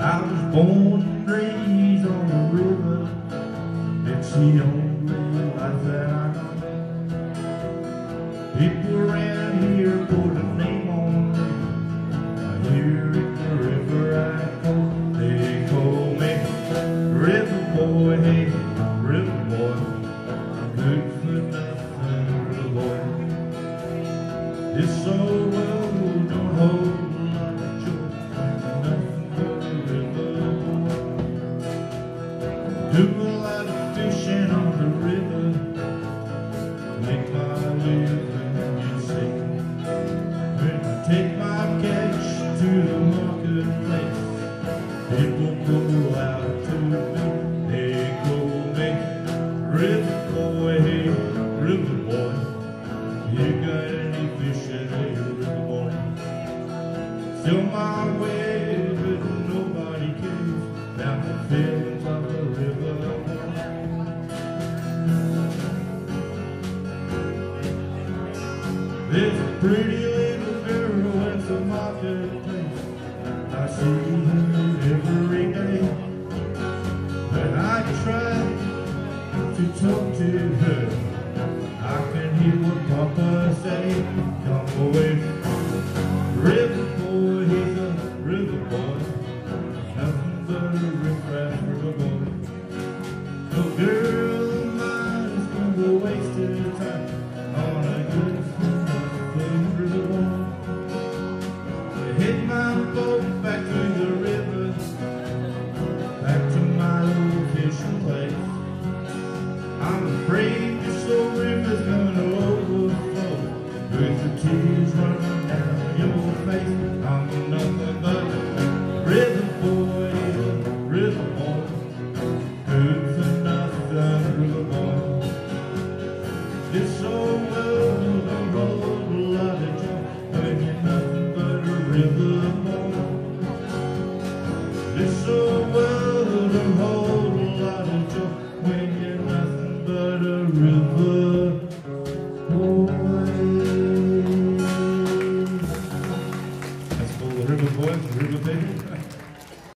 I was born and raised on the river. It's the only life that I know. People around here put a name on me. I hear it wherever I go. They call me River Boy, hey, River Boy. Good for nothing, River Boy. This old Do a lot of fishing on the river. Make my living, see. When I take my catch to the marketplace, people go out to me. They call me River Boy, River Boy. You got any fish in hey, River Boy? Still my way, but nobody cares about the feelings There's a pretty little girl at the marketplace. I see her every day. When I try to talk to her, I can hear what Papa say. Come away, river boy, he's a river boy. Nothing but a river boy. No girl tears running down your face. I'm nothing but a river boy, a river boy. Good for nothing, river boy. This old world, a road, a lot of joy. But you're nothing but a river boy. This old world, a whole lot of joy. When you're nothing but a river boys, we're going.